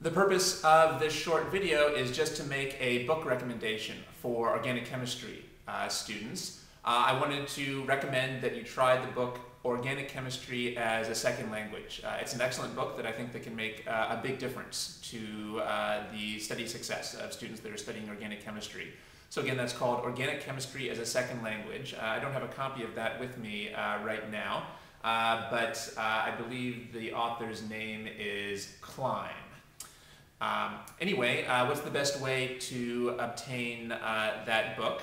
The purpose of this short video is just to make a book recommendation for organic chemistry uh, students. Uh, I wanted to recommend that you try the book Organic Chemistry as a Second Language. Uh, it's an excellent book that I think that can make uh, a big difference to uh, the study success of students that are studying organic chemistry. So again, that's called Organic Chemistry as a Second Language. Uh, I don't have a copy of that with me right now, but I believe the author's name is Klein. Um, anyway, uh, what's the best way to obtain uh, that book?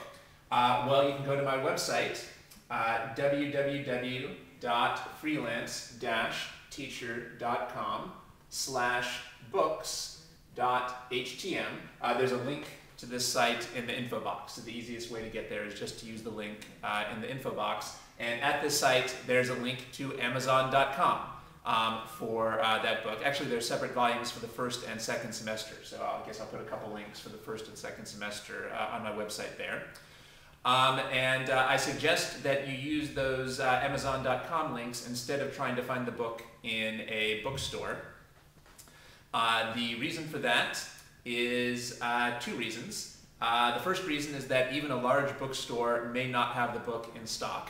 Uh, well, you can go to my website, uh, www.freelance-teacher.com slash books.htm. Uh, there's a link to this site in the info box. So the easiest way to get there is just to use the link uh, in the info box. And at this site, there's a link to amazon.com um, for uh, that book. Actually, there's separate volumes for the first and second semester, so I guess I'll put a couple links for the first and second semester uh, on my website there. Um, and uh, I suggest that you use those uh, Amazon.com links instead of trying to find the book in a bookstore. Uh, the reason for that is uh, two reasons. the first reason is that even a large bookstore may not have the book in stock.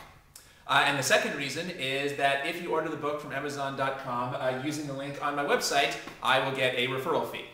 Uh, and the second reason is that if you order the book from Amazon.com uh, using the link on my website, I will get a referral fee.